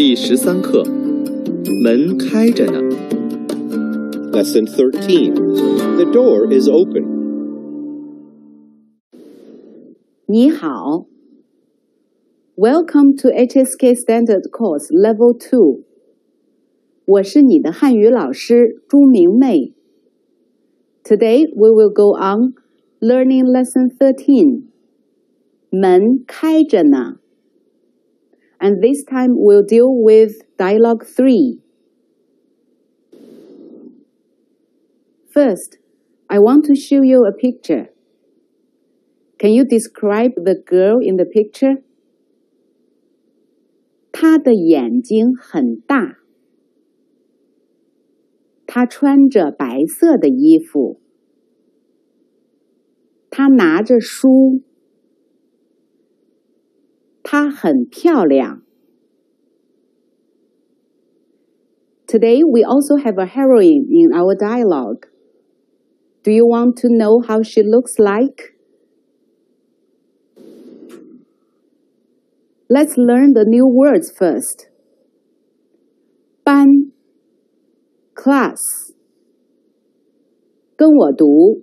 第十三课，门开着呢。 Lesson 13. The door is open. 你好，Welcome to HSK Standard Course Level Two。我是你的汉语老师朱明媚。Today we will go on learning lesson thirteen。门开着呢。 And this time we'll deal with dialogue three. First, I want to show you a picture. Can you describe the girl in the picture? 她的眼睛很大。她穿着白色的衣服。她拿着书。 她很漂亮。Today we also have a heroine in our dialogue. Do you want to know how she looks like? Let's learn the new words first. 班 class 跟我读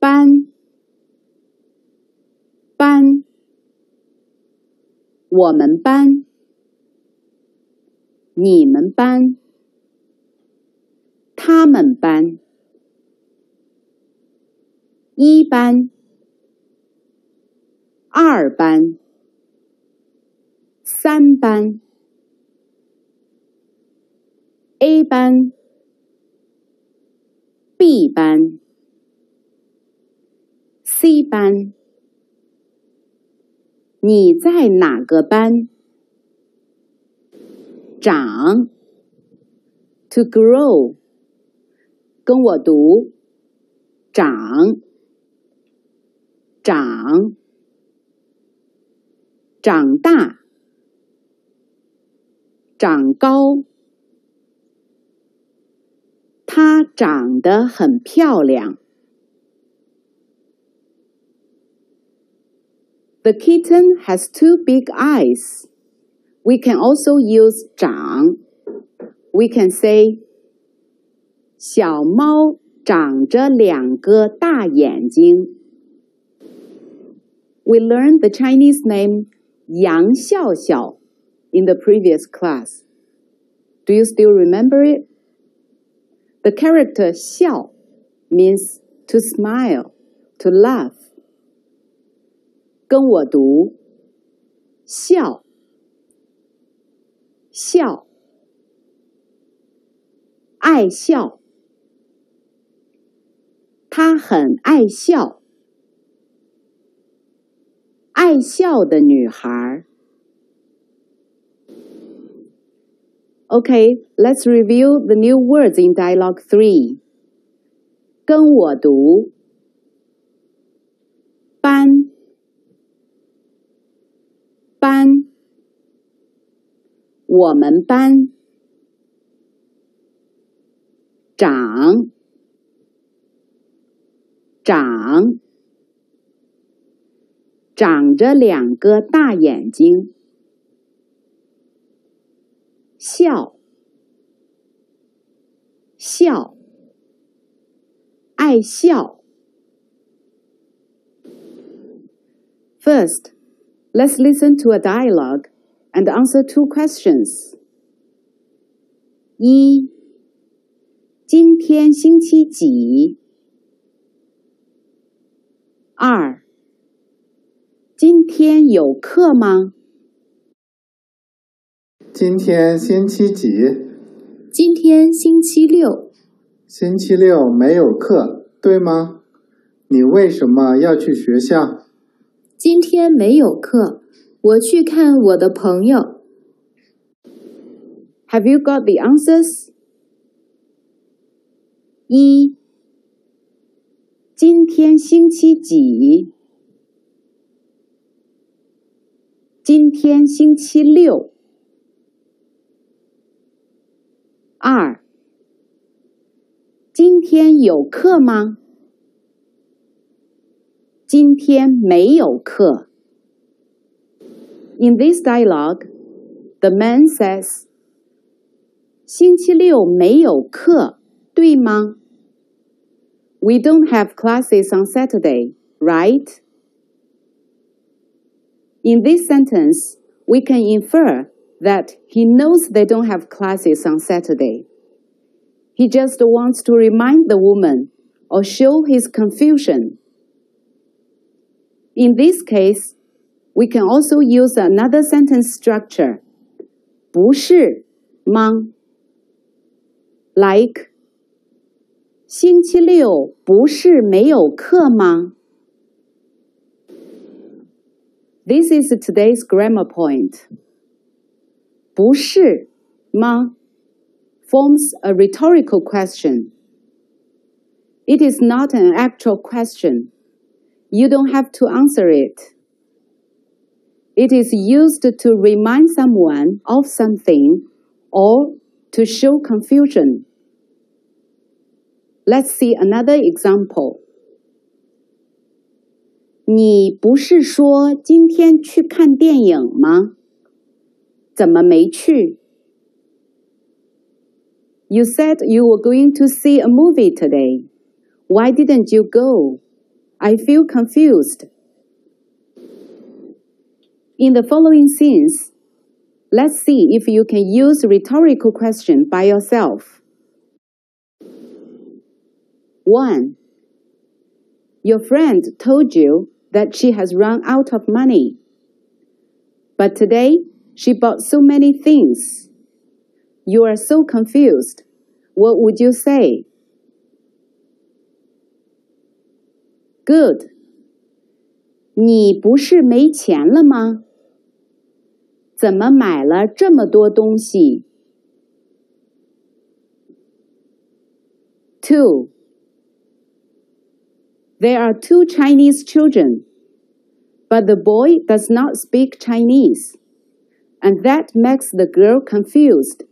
班班 我们班。你们班。他们班。一班。二班。三班，A 班、B 班、C 班。你在哪个班？长，to grow，跟我读，长，长，长大。长高，她长得很漂亮。The kitten has two big eyes. We can also use 长。We can say 小猫长着两个大眼睛。We learned the Chinese name 杨笑笑 in the previous class. Do you still remember it? The character 笑 means to smile, to laugh. 跟我读，笑，笑，爱笑，她很爱笑，爱笑的女孩。Okay, let's review the new words in Dialogue 3. 跟我读，班， 班，我们班，长，长，长着两个大眼睛。笑，笑，爱笑。First, let's listen to a dialogue and answer two questions. 一，今天星期几？二，今天有课吗？今天星期几？今天星期六，星期六没有课，对吗？你为什么要去学校？ 今天没有课，我去看我的朋友。Have you got the answers? 一，今天星期几？今天星期六。二，今天有课吗？今天没有课。In this dialogue, The man says, 星期六没有课，对吗？We don't have classes on Saturday, right? In this sentence, we can infer that he knows they don't have classes on Saturday. He just wants to remind the woman or show his confusion. in this case, we can also use another sentence structure, 不是吗，like 星期六不是没有课吗？This is today's grammar point. 不是吗 forms a rhetorical question. It is not an actual question. You don't have to answer it. It is used to remind someone of something or to show confusion. Let's see another example. 你不是说今天去看电影吗？怎么没去？You said you were going to see a movie today. Why didn't you go? I feel confused. In the following scenes, let's see if you can use rhetorical question by yourself. 1. Your friend told you that she has run out of money. But today, she bought so many things. You are so confused. What would you say? Good. 你不是没钱了吗？怎么买了这么多东西？Two. There are two Chinese children, but the boy does not speak Chinese, and that makes the girl confused.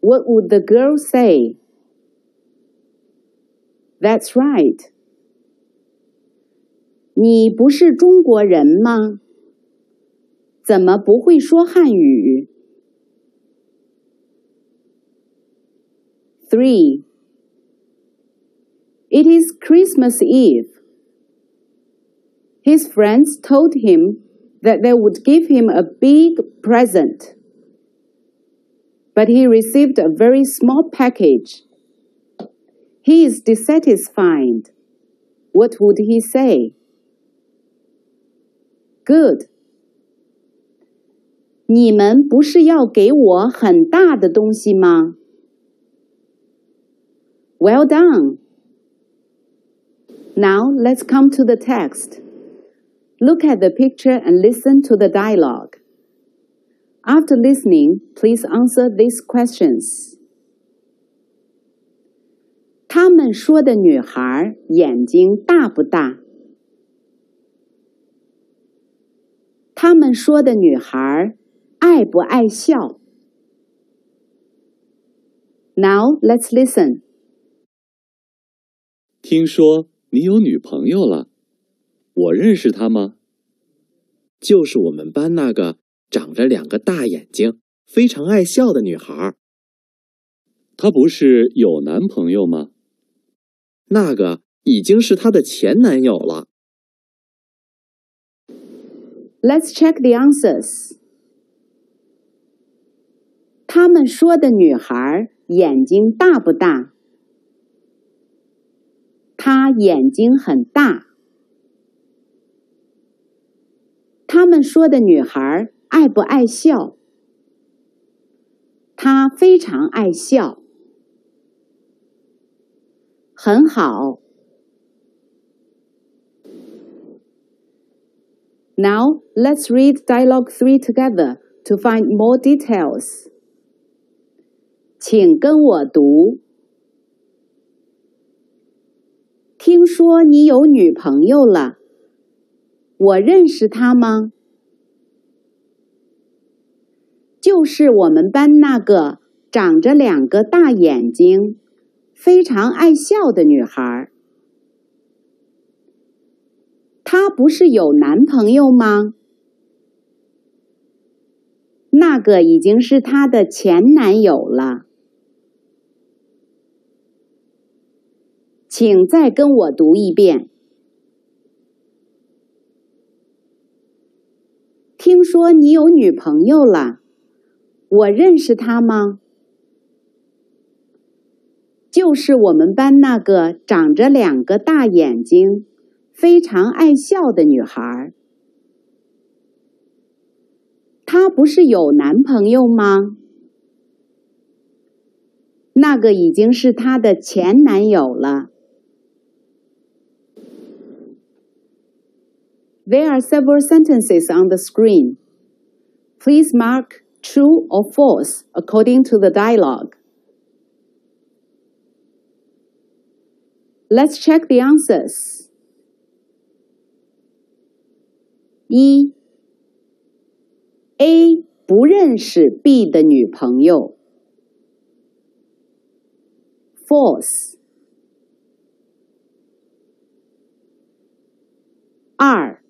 What would the girl say? That's right. 你不是中国人吗？怎么不会说汉语？Three. It is Christmas Eve. His friends told him that they would give him a big present. But he received a very small package. He is dissatisfied. What would he say? Good. 你们不是要给我很大的东西吗？Well done. Now let's come to the text. Look at the picture and listen to the dialogue. After listening, please answer these questions. 他们说的女孩眼睛大不大？ 他们说的女孩爱不爱笑？Now let's listen. 听说你有女朋友了，我认识她吗？就是我们班那个长着两个大眼睛、非常爱笑的女孩。她不是有男朋友吗？那个已经是她的前男友了。Let's check the answers. 他们说的女孩眼睛大不大？她眼睛很大。他们说的女孩爱不爱笑？她非常爱笑。很好。Now let's read dialogue three together to find more details. 请跟我读。听说你有女朋友了，我认识她吗？就是我们班那个长着两个大眼睛、非常爱笑的女孩。 她不是有男朋友吗？那个已经是她的前男友了。请再跟我读一遍。听说你有女朋友了，我认识她吗？就是我们班那个长着两个大眼睛、非常爱笑的女孩。她不是有男朋友吗？那个已经是她的前男友了。There are several sentences on the screen. Please mark true or false according to the dialogue. Let's check the answers. 一 A 不认识 B 的女朋友。False. 二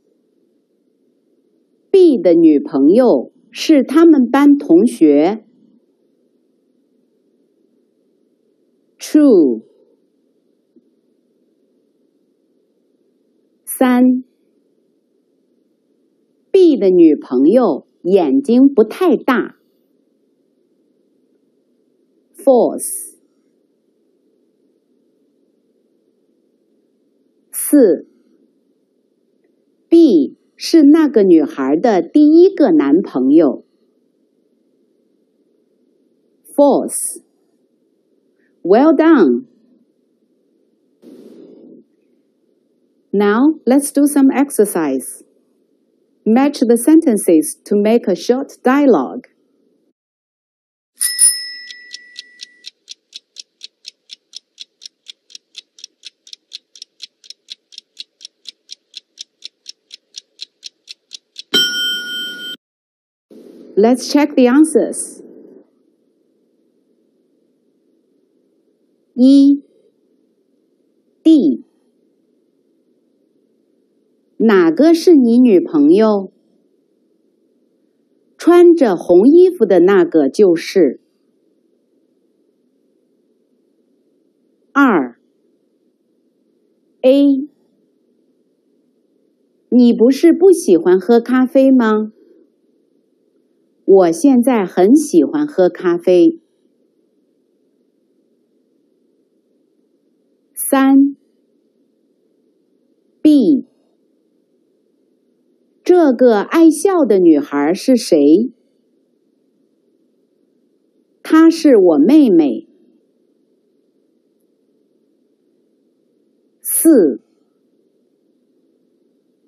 B 的女朋友是他们班同学。True。三 ，B 的女朋友眼睛不太大。False。四，B。是那个女孩的第一个男朋友。False. Well done. Now let's do some exercise. Match the sentences to make a short dialogue. Let's check the answers. 一哪个是你女朋友？穿着红衣服的那个就是。二 A 你不是不喜欢喝咖啡吗？我现在很喜欢喝咖啡。三 B，这个爱笑的女孩是谁？她是我妹妹。四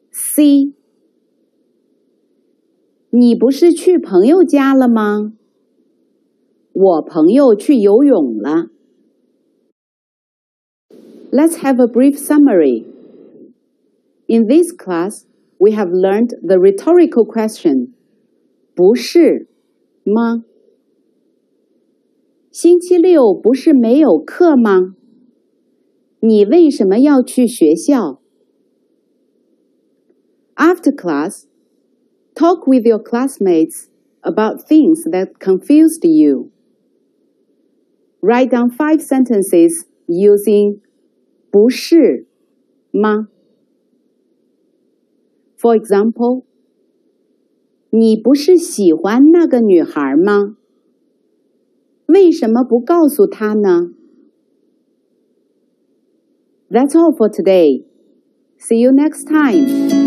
C。你不是去朋友家了吗？我朋友去游泳了。Let's have a brief summary. In this class, we have learned the rhetorical question: 不是吗？星期六不是没有课吗？你为什么要去学校？After class. Talk with your classmates about things that confused you. Write down five sentences using 不是吗 For example, 你不是喜欢那个女孩吗？为什么不告诉她呢？That's all for today. See you next time.